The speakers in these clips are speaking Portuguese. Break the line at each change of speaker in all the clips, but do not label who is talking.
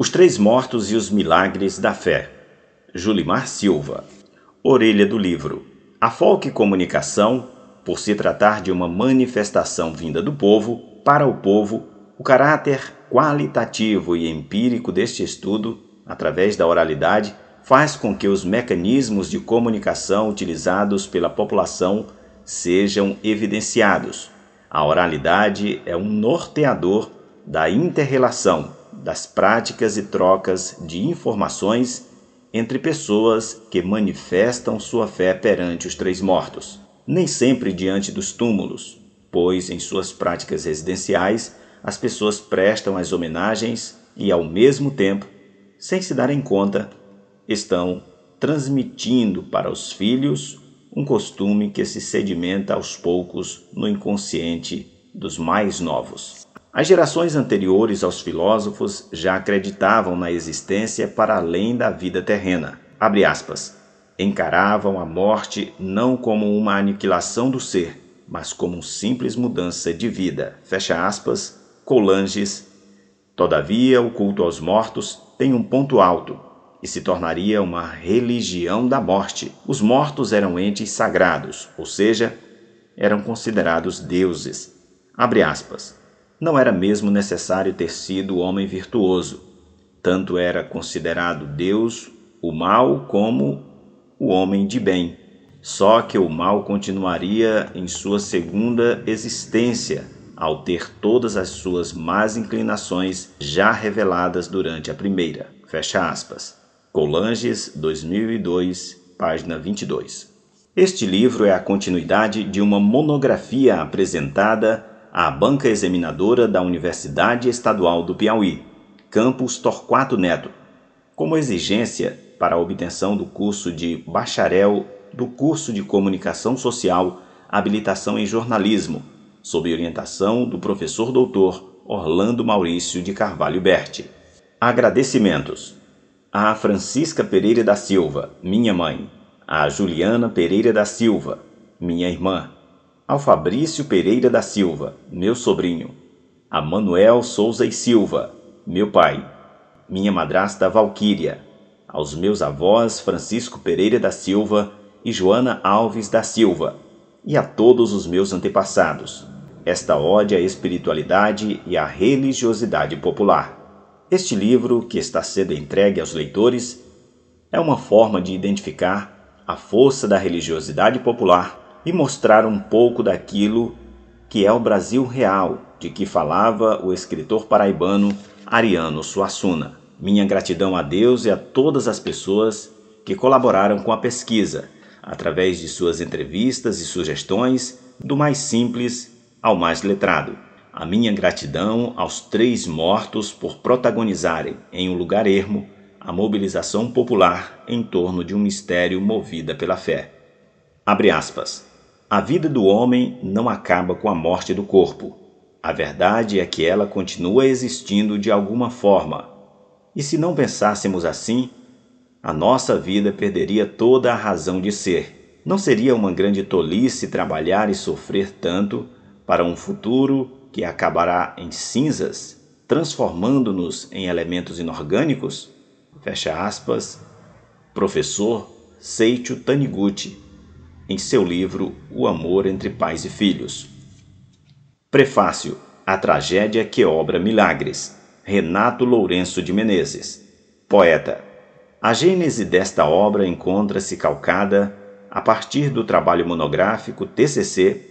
Os Três Mortos e os Milagres da Fé. Julimar Silva. Orelha do livro. A folk comunicação, por se tratar de uma manifestação vinda do povo, para o povo, o caráter qualitativo e empírico deste estudo, através da oralidade, faz com que os mecanismos de comunicação utilizados pela população sejam evidenciados. A oralidade é um norteador da interrelação, das práticas e trocas de informações entre pessoas que manifestam sua fé perante os três mortos, nem sempre diante dos túmulos, pois em suas práticas residenciais as pessoas prestam as homenagens e, ao mesmo tempo, sem se darem conta, estão transmitindo para os filhos um costume que se sedimenta aos poucos no inconsciente dos mais novos. As gerações anteriores aos filósofos já acreditavam na existência para além da vida terrena. Aspas, encaravam a morte não como uma aniquilação do ser, mas como uma simples mudança de vida. Fecha aspas, Colanges. Todavia, o culto aos mortos tem um ponto alto e se tornaria uma religião da morte. Os mortos eram entes sagrados, ou seja, eram considerados deuses. Abre aspas. Não era mesmo necessário ter sido homem virtuoso. Tanto era considerado Deus o mal como o homem de bem. Só que o mal continuaria em sua segunda existência, ao ter todas as suas más inclinações já reveladas durante a primeira. Fecha aspas. Colanges, 2002, página 22. Este livro é a continuidade de uma monografia apresentada à banca examinadora da Universidade Estadual do Piauí, campus Torquato Neto, como exigência para a obtenção do curso de bacharel do curso de Comunicação Social, Habilitação em Jornalismo, sob orientação do professor doutor Orlando Maurício de Carvalho Berti. Agradecimentos a Francisca Pereira da Silva, minha mãe, a Juliana Pereira da Silva, minha irmã, ao Fabrício Pereira da Silva, meu sobrinho, a Manuel Souza e Silva, meu pai, minha madrasta Valquíria, aos meus avós Francisco Pereira da Silva e Joana Alves da Silva, e a todos os meus antepassados. Esta ode à espiritualidade e à religiosidade popular. Este livro, que está sendo entregue aos leitores, é uma forma de identificar a força da religiosidade popular e mostrar um pouco daquilo que é o Brasil real de que falava o escritor paraibano Ariano Suassuna. Minha gratidão a Deus e a todas as pessoas que colaboraram com a pesquisa, através de suas entrevistas e sugestões, do mais simples ao mais letrado. A minha gratidão aos três mortos por protagonizarem, em um lugar ermo, a mobilização popular em torno de um mistério movida pela fé. Abre aspas. A vida do homem não acaba com a morte do corpo. A verdade é que ela continua existindo de alguma forma. E se não pensássemos assim, a nossa vida perderia toda a razão de ser. Não seria uma grande tolice trabalhar e sofrer tanto para um futuro que acabará em cinzas, transformando-nos em elementos inorgânicos? Fecha aspas. Professor Seicho Taniguchi em seu livro O Amor entre Pais e Filhos. Prefácio: A Tragédia que Obra Milagres. Renato Lourenço de Menezes. Poeta. A gênese desta obra encontra-se calcada a partir do trabalho monográfico TCC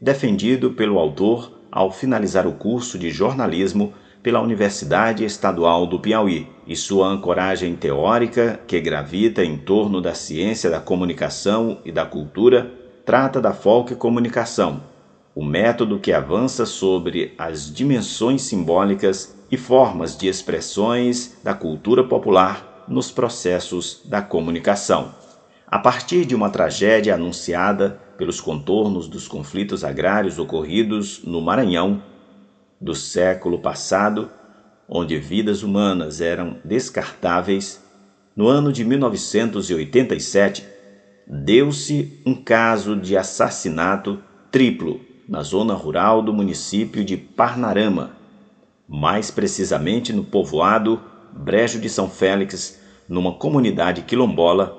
defendido pelo autor ao finalizar o curso de jornalismo pela Universidade Estadual do Piauí e sua ancoragem teórica, que gravita em torno da ciência da comunicação e da cultura, trata da folk comunicação, o método que avança sobre as dimensões simbólicas e formas de expressões da cultura popular nos processos da comunicação. A partir de uma tragédia anunciada pelos contornos dos conflitos agrários ocorridos no Maranhão do século passado, onde vidas humanas eram descartáveis, no ano de 1987, deu-se um caso de assassinato triplo na zona rural do município de Parnarama, mais precisamente no povoado Brejo de São Félix, numa comunidade quilombola,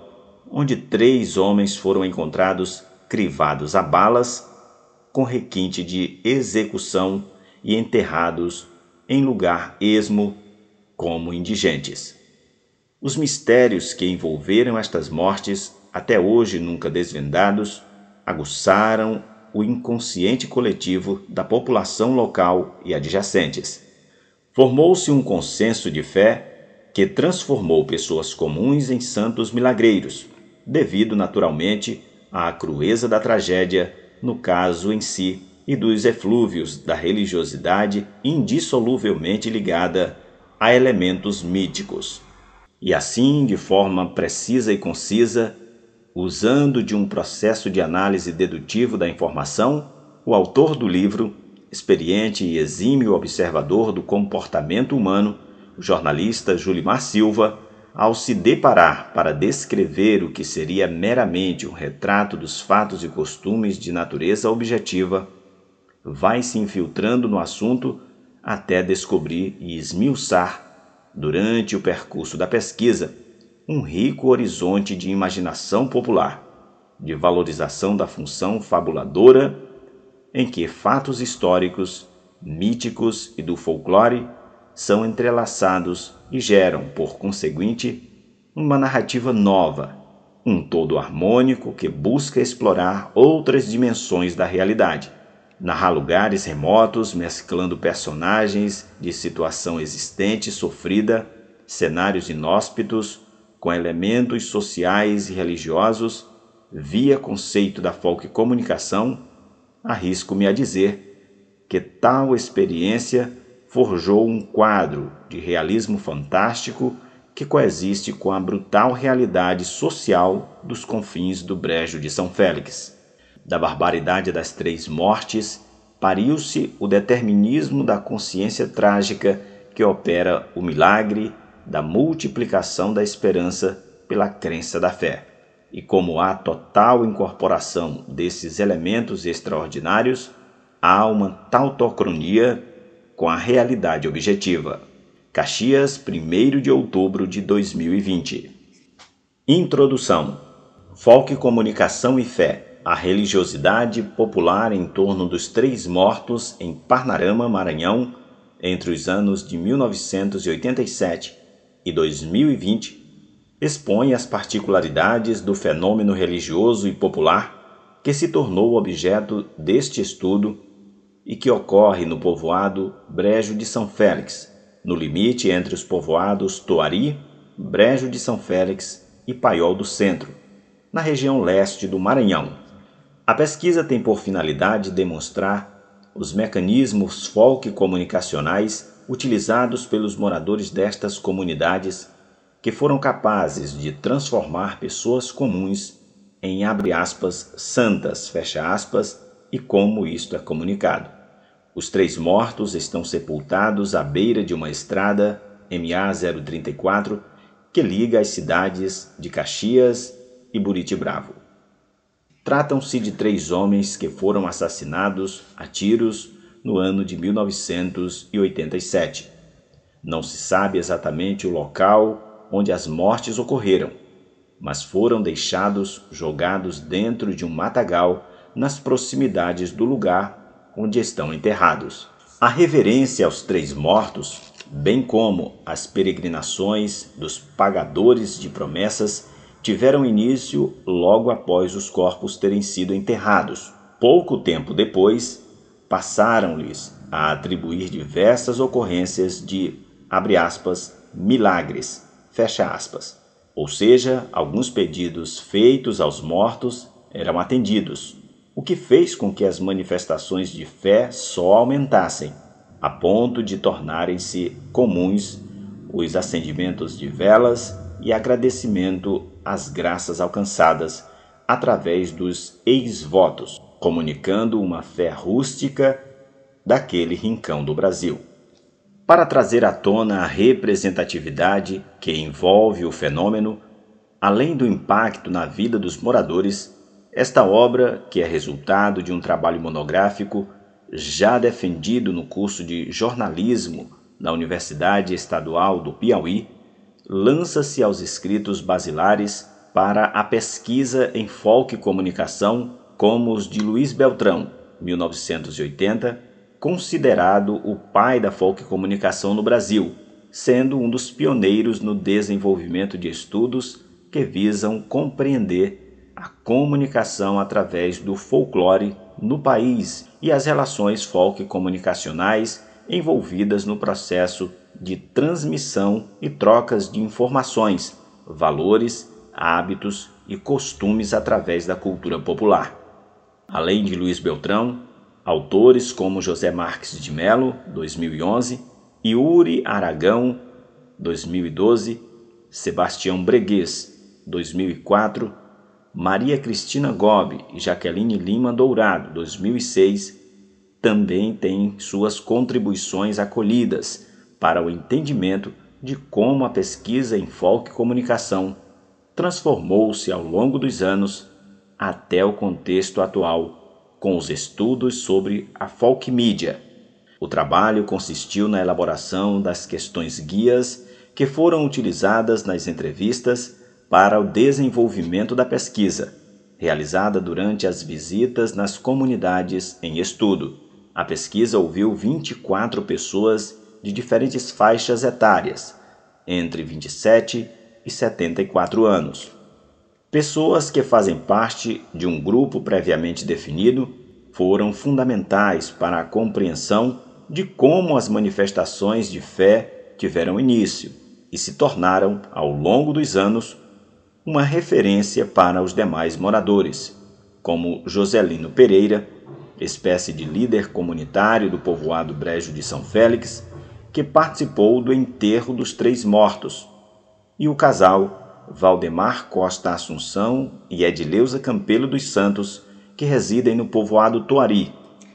onde três homens foram encontrados crivados a balas, com requinte de execução e enterrados em lugar esmo como indigentes. Os mistérios que envolveram estas mortes, até hoje nunca desvendados, aguçaram o inconsciente coletivo da população local e adjacentes. Formou-se um consenso de fé que transformou pessoas comuns em santos milagreiros, devido naturalmente à crueza da tragédia no caso em si e dos eflúvios da religiosidade indissoluvelmente ligada a elementos míticos. E assim, de forma precisa e concisa, usando de um processo de análise dedutivo da informação, o autor do livro, experiente e exímio observador do comportamento humano, o jornalista Julimar Silva, ao se deparar para descrever o que seria meramente um retrato dos fatos e costumes de natureza objetiva, vai se infiltrando no assunto até descobrir e esmiuçar, durante o percurso da pesquisa, um rico horizonte de imaginação popular, de valorização da função fabuladora, em que fatos históricos, míticos e do folclore são entrelaçados e geram, por conseguinte, uma narrativa nova, um todo harmônico que busca explorar outras dimensões da realidade, narrar lugares remotos, mesclando personagens de situação existente sofrida, cenários inóspitos, com elementos sociais e religiosos, via conceito da folk comunicação, arrisco-me a dizer que tal experiência forjou um quadro de realismo fantástico que coexiste com a brutal realidade social dos confins do Brejo de São Félix. Da barbaridade das três mortes, pariu-se o determinismo da consciência trágica que opera o milagre da multiplicação da esperança pela crença da fé. E como há total incorporação desses elementos extraordinários, há uma tautocronia com a realidade objetiva. Caxias, 1 de outubro de 2020. Introdução: Folk Comunicação e Fé. A religiosidade popular em torno dos três mortos em Parnarama, Maranhão, entre os anos de 1987 e 2020 expõe as particularidades do fenômeno religioso e popular que se tornou objeto deste estudo e que ocorre no povoado Brejo de São Félix, no limite entre os povoados Toari, Brejo de São Félix e Paiol do Centro, na região leste do Maranhão. A pesquisa tem por finalidade demonstrar os mecanismos folk comunicacionais utilizados pelos moradores destas comunidades que foram capazes de transformar pessoas comuns em abre aspas santas fecha aspas e como isto é comunicado. Os três mortos estão sepultados à beira de uma estrada MA 034 que liga as cidades de Caxias e Buriti Bravo. Tratam-se de três homens que foram assassinados a tiros no ano de 1987. Não se sabe exatamente o local onde as mortes ocorreram, mas foram deixados jogados dentro de um matagal nas proximidades do lugar onde estão enterrados. A reverência aos três mortos, bem como as peregrinações dos pagadores de promessas, tiveram início logo após os corpos terem sido enterrados. Pouco tempo depois, passaram-lhes a atribuir diversas ocorrências de, abre aspas, milagres, fecha aspas. Ou seja, alguns pedidos feitos aos mortos eram atendidos, o que fez com que as manifestações de fé só aumentassem, a ponto de tornarem-se comuns os acendimentos de velas e agradecimento às graças alcançadas através dos ex-votos, comunicando uma fé rústica daquele rincão do Brasil. Para trazer à tona a representatividade que envolve o fenômeno, além do impacto na vida dos moradores, esta obra, que é resultado de um trabalho monográfico já defendido no curso de jornalismo na Universidade Estadual do Piauí, lança-se aos escritos basilares para a pesquisa em folk comunicação, como os de Luiz Beltrão, 1980, considerado o pai da folk comunicação no Brasil, sendo um dos pioneiros no desenvolvimento de estudos que visam compreender a comunicação através do folclore no país e as relações folk comunicacionais envolvidas no processo de transmissão e trocas de informações, valores, hábitos e costumes através da cultura popular. Além de Luiz Beltrão, autores como José Marques de Mello, 2011, e Uri Aragão, 2012, Sebastião Breguês, 2004, Maria Cristina Gobi e Jaqueline Lima Dourado, 2006, também têm suas contribuições acolhidas para o entendimento de como a pesquisa em folk comunicação transformou-se ao longo dos anos até o contexto atual, com os estudos sobre a folk media. O trabalho consistiu na elaboração das questões guias que foram utilizadas nas entrevistas para o desenvolvimento da pesquisa, realizada durante as visitas nas comunidades em estudo. A pesquisa ouviu 24 pessoas de diferentes faixas etárias, entre 27 e 74 anos. Pessoas que fazem parte de um grupo previamente definido foram fundamentais para a compreensão de como as manifestações de fé tiveram início e se tornaram, ao longo dos anos, uma referência para os demais moradores, como Joselino Pereira, espécie de líder comunitário do povoado Brejo de São Félix, que participou do enterro dos três mortos, e o casal Valdemar Costa Assunção e Edileuza Campelo dos Santos, que residem no povoado Toari,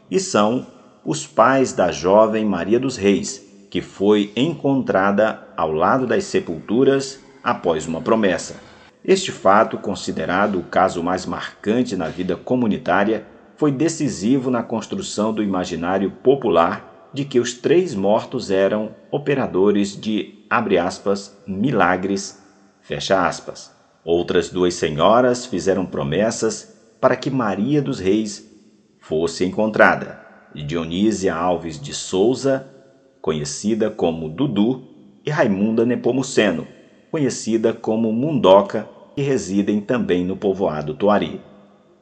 e são os pais da jovem Maria dos Reis, que foi encontrada ao lado das sepulturas após uma promessa. Este fato, considerado o caso mais marcante na vida comunitária, foi decisivo na construção do imaginário popular de que os três mortos eram operadores de, abre aspas, milagres, fecha aspas. Outras duas senhoras fizeram promessas para que Maria dos Reis fosse encontrada. Dionísia Alves de Souza, conhecida como Dudu, e Raimunda Nepomuceno, conhecida como Mundoca, que residem também no povoado Toari.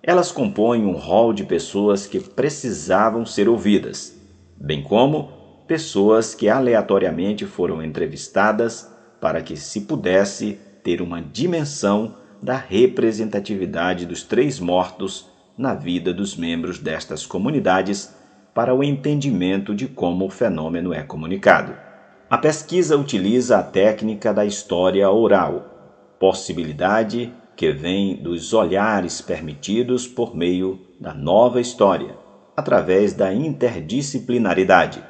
Elas compõem um rol de pessoas que precisavam ser ouvidas bem como pessoas que aleatoriamente foram entrevistadas para que se pudesse ter uma dimensão da representatividade dos três mortos na vida dos membros destas comunidades para o entendimento de como o fenômeno é comunicado. A pesquisa utiliza a técnica da história oral, possibilidade que vem dos olhares permitidos por meio da nova história através da interdisciplinaridade.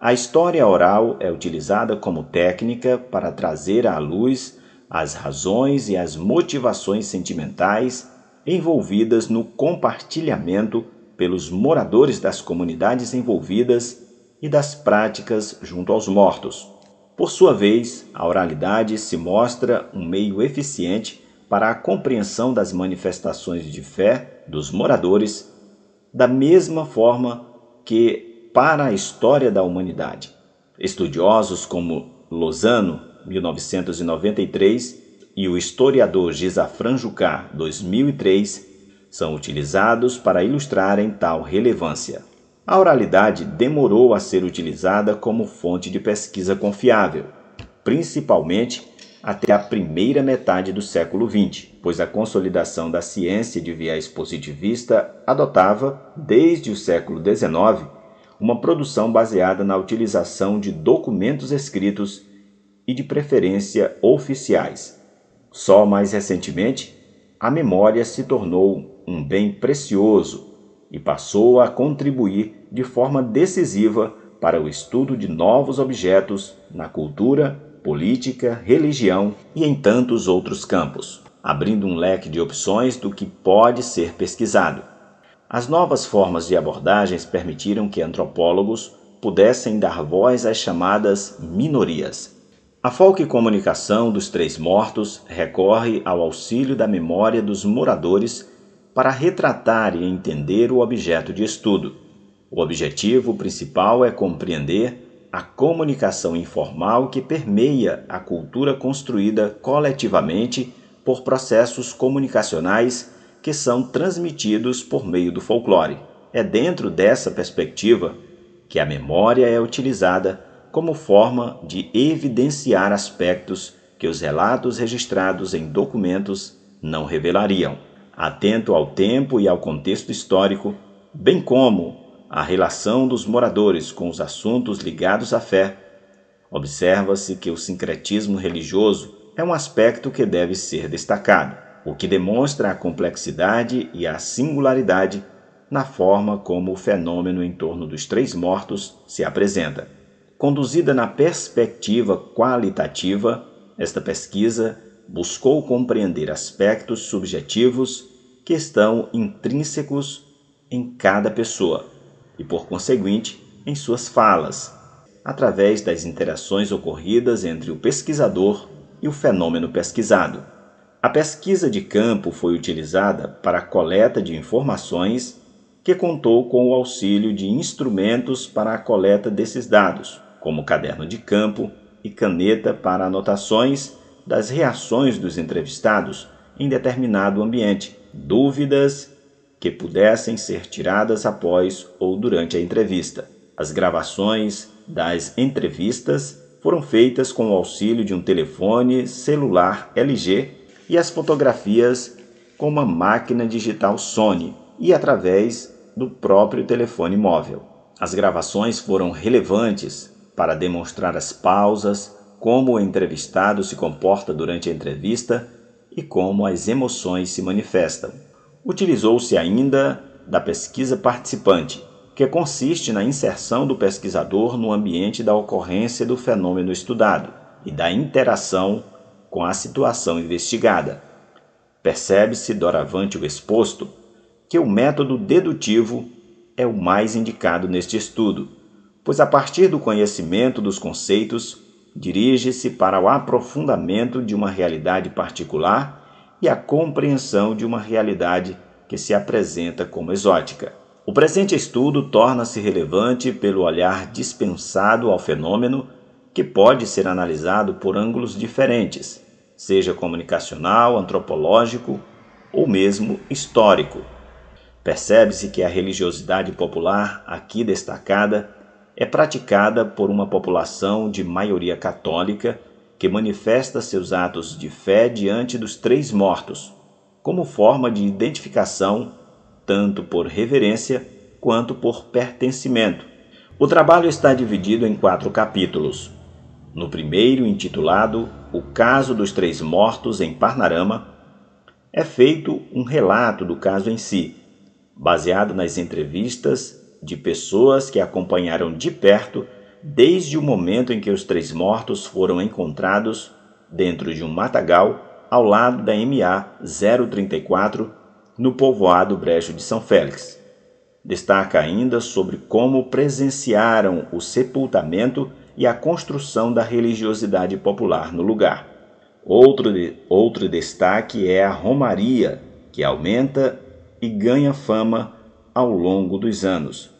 A história oral é utilizada como técnica para trazer à luz as razões e as motivações sentimentais envolvidas no compartilhamento pelos moradores das comunidades envolvidas e das práticas junto aos mortos. Por sua vez, a oralidade se mostra um meio eficiente para a compreensão das manifestações de fé dos moradores da mesma forma que para a história da humanidade. Estudiosos como Lozano, 1993, e o historiador Gisafran Jucá, 2003, são utilizados para ilustrarem tal relevância. A oralidade demorou a ser utilizada como fonte de pesquisa confiável, principalmente até a primeira metade do século XX, pois a consolidação da ciência de viés positivista adotava, desde o século XIX, uma produção baseada na utilização de documentos escritos e, de preferência, oficiais. Só mais recentemente, a memória se tornou um bem precioso e passou a contribuir de forma decisiva para o estudo de novos objetos na cultura política, religião e em tantos outros campos, abrindo um leque de opções do que pode ser pesquisado. As novas formas de abordagens permitiram que antropólogos pudessem dar voz às chamadas minorias. A folk comunicação dos Três Mortos recorre ao auxílio da memória dos moradores para retratar e entender o objeto de estudo. O objetivo principal é compreender a comunicação informal que permeia a cultura construída coletivamente por processos comunicacionais que são transmitidos por meio do folclore. É dentro dessa perspectiva que a memória é utilizada como forma de evidenciar aspectos que os relatos registrados em documentos não revelariam, atento ao tempo e ao contexto histórico, bem como à relação dos moradores com os assuntos ligados à fé. Observa-se que o sincretismo religioso é um aspecto que deve ser destacado, o que demonstra a complexidade e a singularidade na forma como o fenômeno em torno dos três mortos se apresenta. Conduzida na perspectiva qualitativa, esta pesquisa buscou compreender aspectos subjetivos que estão intrínsecos em cada pessoa e, por conseguinte, em suas falas, através das interações ocorridas entre o pesquisador e o fenômeno pesquisado. A pesquisa de campo foi utilizada para a coleta de informações que contou com o auxílio de instrumentos para a coleta desses dados, como caderno de campo e caneta para anotações das reações dos entrevistados em determinado ambiente, dúvidas que pudessem ser tiradas após ou durante a entrevista. As gravações das entrevistas foram feitas com o auxílio de um telefone celular LG e as fotografias com uma máquina digital Sony e através do próprio telefone móvel. As gravações foram relevantes para demonstrar as pausas, como o entrevistado se comporta durante a entrevista e como as emoções se manifestam. Utilizou-se ainda da pesquisa participante, que consiste na inserção do pesquisador no ambiente da ocorrência do fenômeno estudado e da interação com a situação investigada. Percebe-se, doravante o exposto, que o método dedutivo é o mais indicado neste estudo, pois a partir do conhecimento dos conceitos, dirige-se para o aprofundamento de uma realidade particular e a compreensão de uma realidade que se apresenta como exótica. O presente estudo torna-se relevante pelo olhar dispensado ao fenômeno, que pode ser analisado por ângulos diferentes, seja comunicacional, antropológico ou mesmo histórico. Percebe-se que a religiosidade popular, aqui destacada, é praticada por uma população de maioria católica que manifesta seus atos de fé diante dos três mortos, como forma de identificação, tanto por reverência quanto por pertencimento. O trabalho está dividido em quatro capítulos. No primeiro, intitulado O Caso dos Três Mortos em Parnarama, é feito um relato do caso em si, baseado nas entrevistas de pessoas que acompanharam de perto desde o momento em que os três mortos foram encontrados dentro de um matagal ao lado da MA 034 no povoado Brejo de São Félix. Destaca ainda sobre como presenciaram o sepultamento e a construção da religiosidade popular no lugar. Outro, outro destaque é a romaria, que aumenta e ganha fama ao longo dos anos,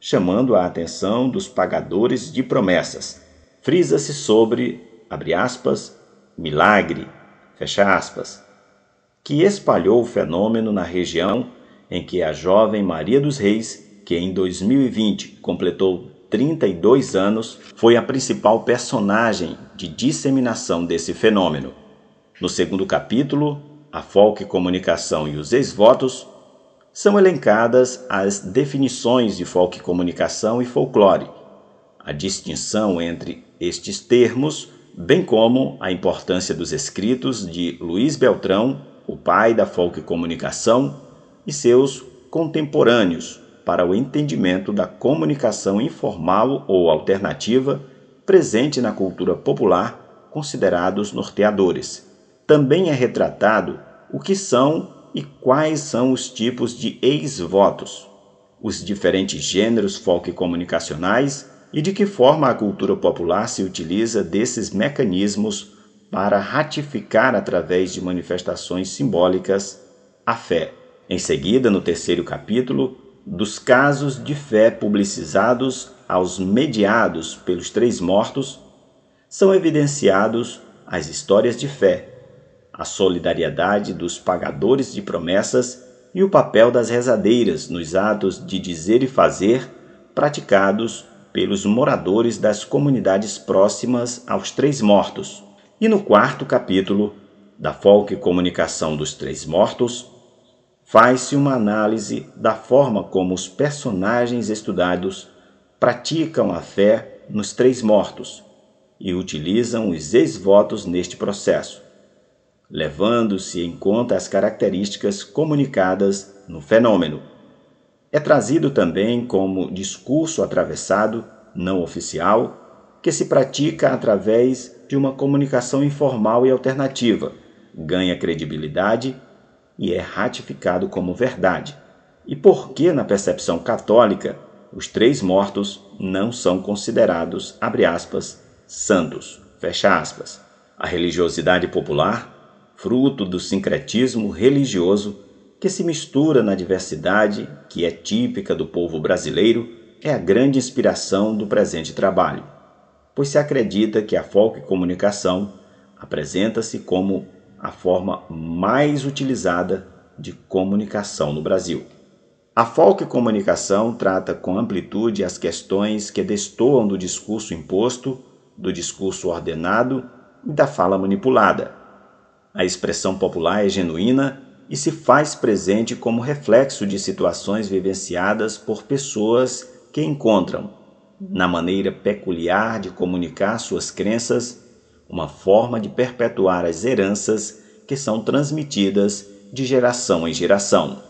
chamando a atenção dos pagadores de promessas. Frisa-se sobre, abre aspas, milagre, fecha aspas, que espalhou o fenômeno na região em que a jovem Maria dos Reis, que em 2020 completou 32 anos, foi a principal personagem de disseminação desse fenômeno. No segundo capítulo, a Folk Comunicação e os Ex-Votos, são elencadas as definições de folk comunicação e folclore, a distinção entre estes termos, bem como a importância dos escritos de Luiz Beltrão, o pai da folk comunicação, e seus contemporâneos para o entendimento da comunicação informal ou alternativa presente na cultura popular, considerados norteadores. Também é retratado o que são e quais são os tipos de ex-votos, os diferentes gêneros folk comunicacionais, e de que forma a cultura popular se utiliza desses mecanismos para ratificar através de manifestações simbólicas a fé. Em seguida, no terceiro capítulo, dos casos de fé publicizados aos mediados pelos três mortos, são evidenciados as histórias de fé, a solidariedade dos pagadores de promessas e o papel das rezadeiras nos atos de dizer e fazer praticados pelos moradores das comunidades próximas aos três mortos. E no quarto capítulo da Folk Comunicação dos Três Mortos, faz-se uma análise da forma como os personagens estudados praticam a fé nos três mortos e utilizam os ex-votos neste processo, levando-se em conta as características comunicadas no fenômeno. É trazido também como discurso atravessado, não oficial, que se pratica através de uma comunicação informal e alternativa, ganha credibilidade e é ratificado como verdade. E por que, na percepção católica, os três mortos não são considerados, abre aspas, santos, fecha aspas. A religiosidade popular, fruto do sincretismo religioso que se mistura na diversidade que é típica do povo brasileiro, é a grande inspiração do presente trabalho, pois se acredita que a folk comunicação apresenta-se como a forma mais utilizada de comunicação no Brasil. A folk comunicação trata com amplitude as questões que destoam do discurso imposto, do discurso ordenado e da fala manipulada. A expressão popular é genuína e se faz presente como reflexo de situações vivenciadas por pessoas que encontram, na maneira peculiar de comunicar suas crenças, uma forma de perpetuar as heranças que são transmitidas de geração em geração.